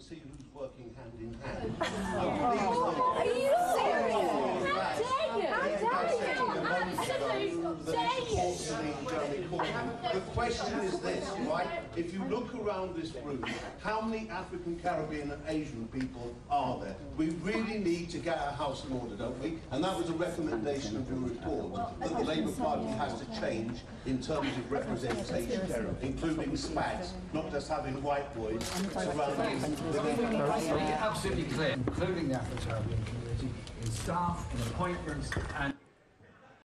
see who's working hand in hand. Are you serious? How dare you? How dare you? The question is this, right? If you look around this room, how many African, Caribbean and Asian people are there? We really need to get our house in order, don't we? And that was a recommendation of your report, Labour Party has to change in terms of representation, including SPACs, not just having white boys surrounding the Labour Let's absolutely clear, including the Afro-Caribbean community, in staff, in appointments, and